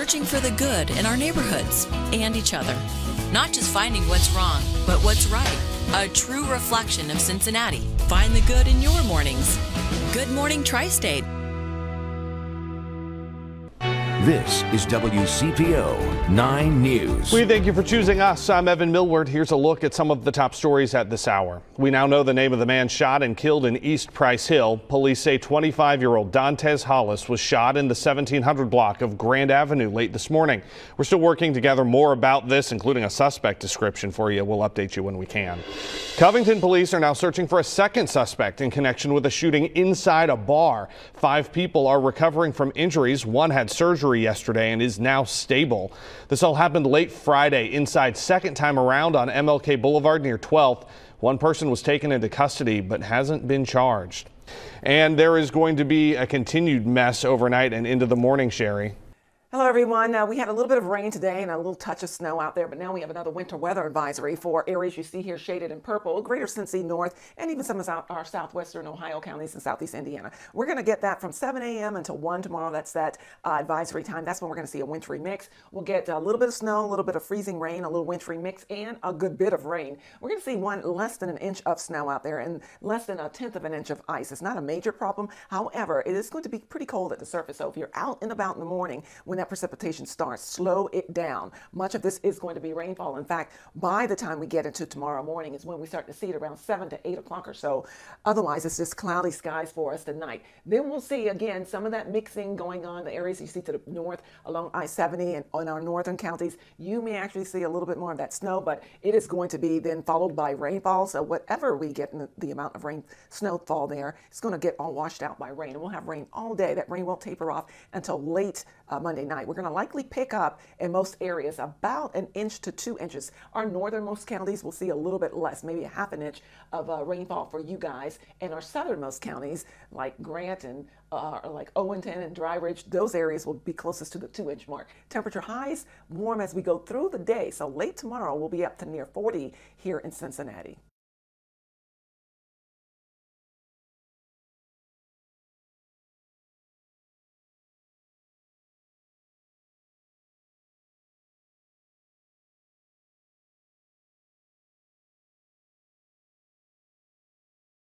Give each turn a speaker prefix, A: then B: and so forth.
A: searching for the good in our neighborhoods and each other. Not just finding what's wrong, but what's right. A true reflection of Cincinnati. Find the good in your mornings. Good Morning Tri State.
B: This is WCPO 9 News.
C: We thank you for choosing us. I'm Evan Millward. Here's a look at some of the top stories at this hour. We now know the name of the man shot and killed in East Price Hill. Police say 25 year old Dantes Hollis was shot in the 1700 block of Grand Avenue late this morning. We're still working to gather more about this, including a suspect description for you. We'll update you when we can. Covington police are now searching for a second suspect in connection with a shooting inside a bar. Five people are recovering from injuries. One had surgery yesterday and is now stable. This all happened late Friday inside second time around on MLK Boulevard near 12th. One person was taken into custody but hasn't been charged. And there is going to be a continued mess overnight and into the morning, Sherry.
D: Hello, everyone. Uh, we had a little bit of rain today and a little touch of snow out there, but now we have another winter weather advisory for areas you see here shaded in purple, greater Cincy North, and even some of our southwestern Ohio counties and southeast Indiana. We're going to get that from 7 a.m. until 1 tomorrow. That's that uh, advisory time. That's when we're going to see a wintry mix. We'll get a little bit of snow, a little bit of freezing rain, a little wintry mix, and a good bit of rain. We're going to see one less than an inch of snow out there and less than a tenth of an inch of ice. It's not a major problem. However, it is going to be pretty cold at the surface. So if you're out and about in the morning when that precipitation starts, slow it down. Much of this is going to be rainfall. In fact, by the time we get into tomorrow morning is when we start to see it around 7 to 8 o'clock or so. Otherwise, it's just cloudy skies for us tonight. Then we'll see again some of that mixing going on. The areas you see to the north along I-70 and in our northern counties, you may actually see a little bit more of that snow, but it is going to be then followed by rainfall. So whatever we get in the, the amount of rain, snowfall there, it's going to get all washed out by rain. And we'll have rain all day. That rain won't taper off until late uh, Monday night. We're going to likely pick up in most areas about an inch to two inches. Our northernmost counties will see a little bit less, maybe a half an inch of uh, rainfall for you guys. And our southernmost counties, like Grant and uh, like Owenton and Dry Ridge, those areas will be closest to the two inch mark. Temperature highs warm as we go through the day. So late tomorrow, we'll be up to near 40 here in Cincinnati.